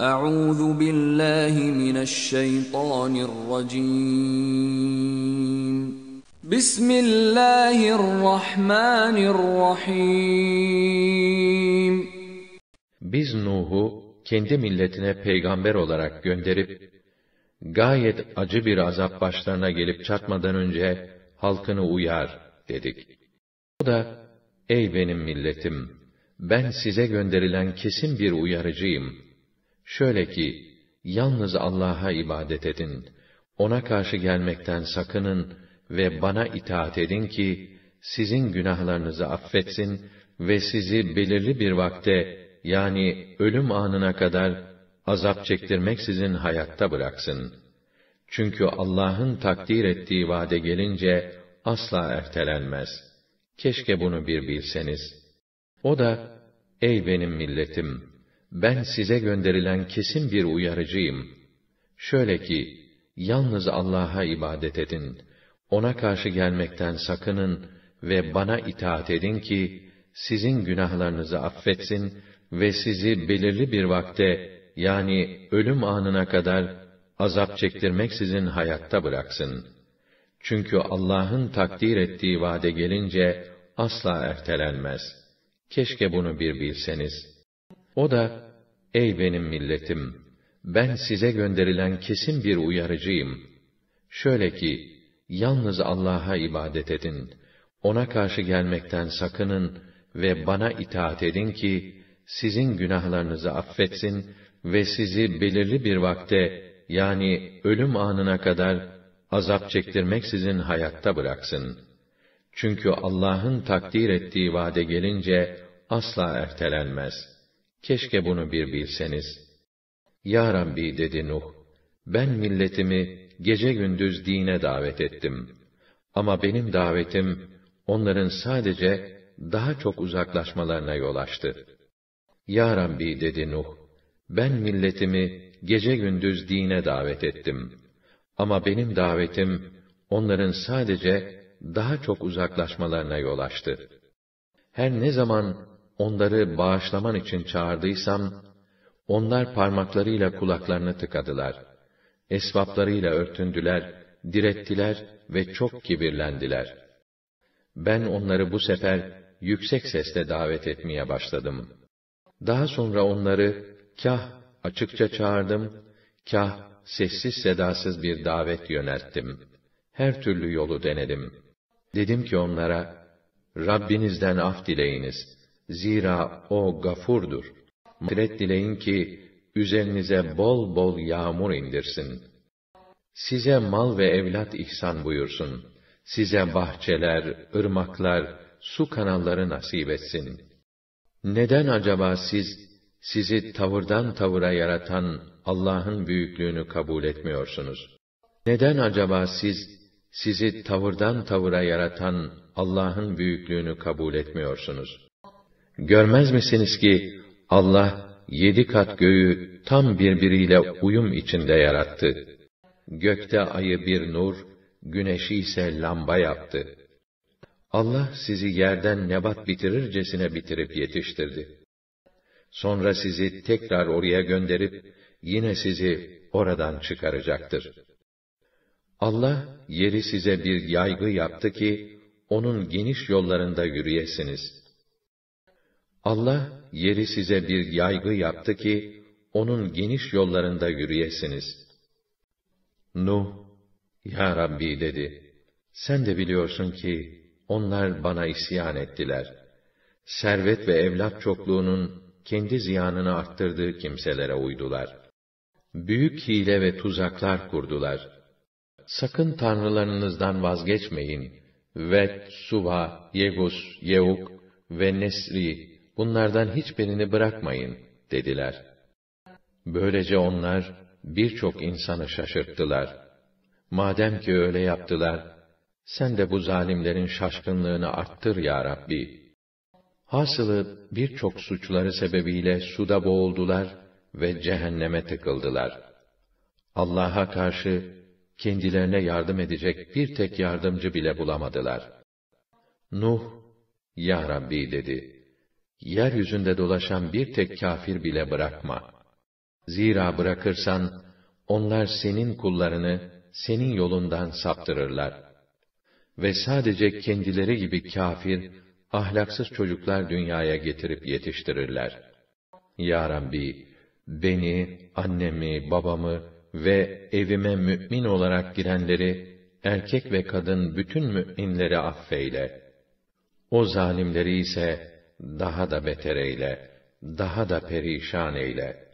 Euzu billahi mineşşeytanirracim. Bismillahirrahmanirrahim. Biz Nuh'u kendi milletine peygamber olarak gönderip gayet acı bir azap başlarına gelip çatmadan önce halkını uyar dedik. O da ey benim milletim ben size gönderilen kesin bir uyarıcıyım Şöyle ki, yalnız Allah'a ibadet edin, ona karşı gelmekten sakının ve bana itaat edin ki, sizin günahlarınızı affetsin ve sizi belirli bir vakte, yani ölüm anına kadar azap çektirmeksizin hayatta bıraksın. Çünkü Allah'ın takdir ettiği vade gelince asla ertelenmez. Keşke bunu bir bilseniz. O da, ey benim milletim, ben size gönderilen kesin bir uyarıcıyım. Şöyle ki, yalnız Allah'a ibadet edin, ona karşı gelmekten sakının ve bana itaat edin ki, sizin günahlarınızı affetsin ve sizi belirli bir vakte, yani ölüm anına kadar azap çektirmeksizin hayatta bıraksın. Çünkü Allah'ın takdir ettiği vade gelince asla ertelenmez. Keşke bunu bir bilseniz. O da, ey benim milletim, ben size gönderilen kesin bir uyarıcıyım. Şöyle ki, yalnız Allah'a ibadet edin, ona karşı gelmekten sakının ve bana itaat edin ki, sizin günahlarınızı affetsin ve sizi belirli bir vakte, yani ölüm anına kadar azap çektirmeksizin hayatta bıraksın. Çünkü Allah'ın takdir ettiği vade gelince asla ertelenmez. Keşke bunu bir bilseniz. Ya Rabbi dedi Nuh, ben milletimi gece gündüz dine davet ettim. Ama benim davetim, onların sadece daha çok uzaklaşmalarına yol açtı. Ya Rabbi dedi Nuh, ben milletimi gece gündüz dine davet ettim. Ama benim davetim, onların sadece daha çok uzaklaşmalarına yol açtı. Her ne zaman onları bağışlaman için çağırdıysam, onlar parmaklarıyla kulaklarını tıkadılar. Esvaplarıyla örtündüler, direttiler ve çok kibirlendiler. Ben onları bu sefer yüksek sesle davet etmeye başladım. Daha sonra onları kah açıkça çağırdım, kah sessiz sedasız bir davet yönelttim. Her türlü yolu denedim. Dedim ki onlara, Rabbinizden af dileyiniz. Zira O gafurdur. Mağfiret dileyin ki, üzerinize bol bol yağmur indirsin. Size mal ve evlat ihsan buyursun. Size bahçeler, ırmaklar, su kanalları nasip etsin. Neden acaba siz, sizi tavırdan tavıra yaratan Allah'ın büyüklüğünü kabul etmiyorsunuz? Neden acaba siz, sizi tavırdan tavıra yaratan Allah'ın büyüklüğünü kabul etmiyorsunuz? Görmez misiniz ki, Allah, yedi kat göğü tam birbiriyle uyum içinde yarattı. Gökte ayı bir nur, güneşi ise lamba yaptı. Allah sizi yerden nebat bitirircesine bitirip yetiştirdi. Sonra sizi tekrar oraya gönderip, yine sizi oradan çıkaracaktır. Allah, yeri size bir yaygı yaptı ki, onun geniş yollarında yürüyesiniz. Allah, yeri size bir yaygı yaptı ki, onun geniş yollarında yürüyesiniz. Nuh, Ya Rabbi dedi, sen de biliyorsun ki, onlar bana isyan ettiler. Servet ve evlat çokluğunun kendi ziyanını arttırdığı kimselere uydular. Büyük hile ve tuzaklar kurdular. Sakın tanrılarınızdan vazgeçmeyin. Vet, Suva, Yegus, Yeuk ve Nesri, bunlardan hiçbirini bırakmayın, dediler. Böylece onlar, birçok insanı şaşırttılar. Madem ki öyle yaptılar, sen de bu zalimlerin şaşkınlığını arttır ya Rabbi. Hasılı birçok suçları sebebiyle suda boğuldular ve cehenneme tıkıldılar. Allah'a karşı kendilerine yardım edecek bir tek yardımcı bile bulamadılar. Nuh, Ya Rabbi dedi, yeryüzünde dolaşan bir tek kafir bile bırakma. Zira bırakırsan, onlar senin kullarını senin yolundan saptırırlar. Ve sadece kendileri gibi kafir, ahlaksız çocuklar dünyaya getirip yetiştirirler. Ya Rabbi, beni, annemi, babamı ve evime mümin olarak girenleri, erkek ve kadın bütün müminleri affeyle. O zalimleri ise daha da beter eyle, daha da perişan eyle.''